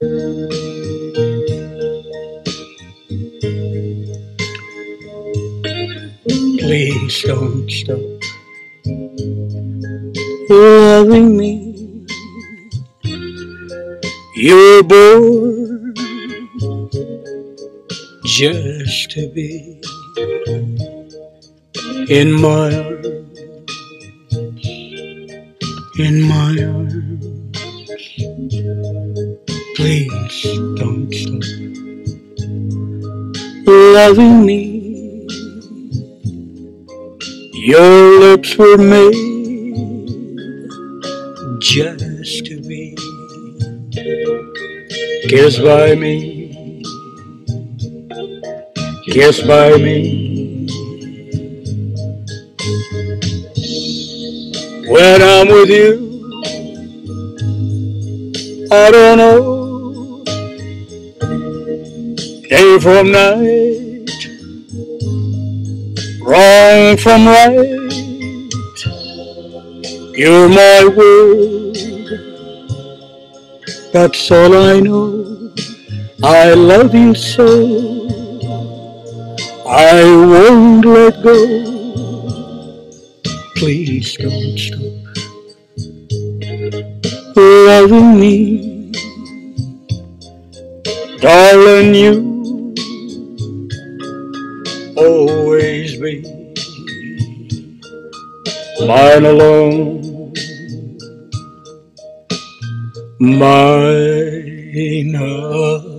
Please don't stop loving me. You're born just to be in my arms, in my arms. Please don't stop loving me. Your lips were made just to be kissed by me, kissed by me. When I'm with you, I don't know from night wrong from right. You're my world, that's all I know. I love you so, I won't let go. Please don't stop loving me, darling. You always be mine alone, mine alone.